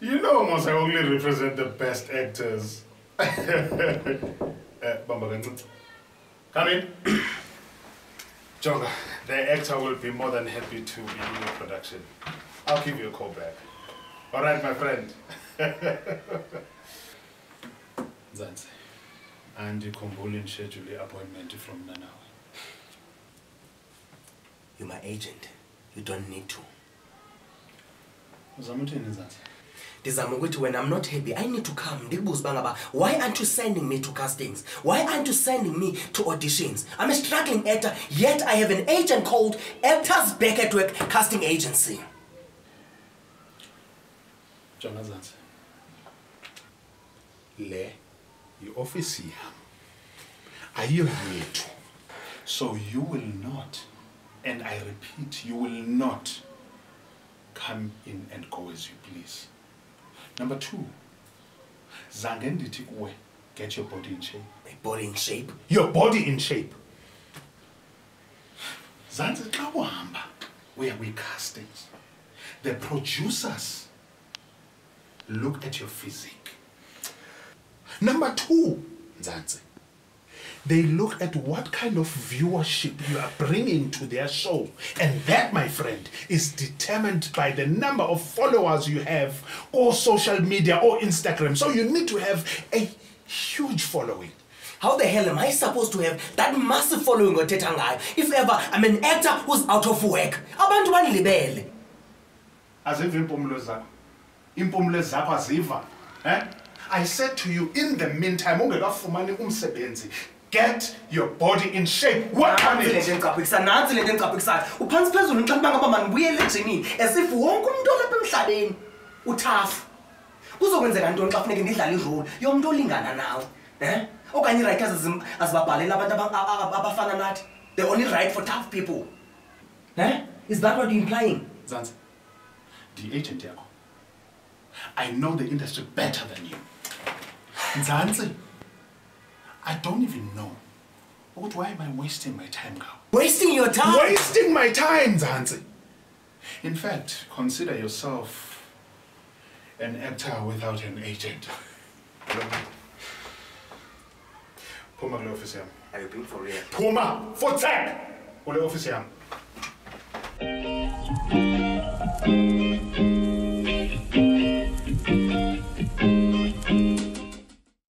you know, must I only represent the best actors. Eh, Bamba Kancintsi, Come in. Jonga, the actor will be more than happy to be in your production. I'll give you a call back. All right, my friend. Zanzi, andikhumbuli ndishedule i-appointment from Nanawe. You're my agent. You don't need to. Uzama uthini Zanzi? ndizama ukuthi when i'm not happy i need to come ndikubuze uba ngaba why aren't you sending me to castings why aren't you sending me to auditions i'm a struggling actor yet i have an agent called actors back at work casting agency jonga Zanzi. Le yi-ofisi yam. Ayiyoyethu. So you will not, and I repeat, you will not come in and go as you please. Number two, zange ndithi kuwe, get your body in shape. my body in shape Your body in shape. Zanzi xa uhamba uya kwi-castings, the producers look at your physique. Number two, Nzanzi, they look at what kind of viewership you are bringing to their show. And that, my friend, is determined by the number of followers you have or social media or Instagram. So you need to have a huge following. how the hell am i supposed to have that massive following othetha ngayo if ever i'm an actor who's out of work abantu bandilibele aziva iimpumlo zakho iimpumlo zakho aziva eh? i said to you in the meantime ungekafumani umsebenzi get your body in shape. Work on nantsi le nto it endicaphikisa nantsi le nto endicaphikisa uphantsi phezulu xa uba ngaba mandibuyele ejimini as if wonke umntu olapha emhlabeni. Uthafu. Kuzokwenzeka ntoni xa funeke ndidlale iroli yomntu olingana nawe um okanye iwriters azim- azibabhalela abantu abafana nathi. They only write for tough people. Um is that what you're implying? Zanzi ndi-agent yakho i know the industry better than you. Nzantsi i don't even know. Ukuthi why am i wasting my time ngawo wasting your time? Wasting my time nzantsi in fact consider yourself an actor without an agent. Phuma kule ofisi yam Are? You being for real? phuma futsek kule ofisi yam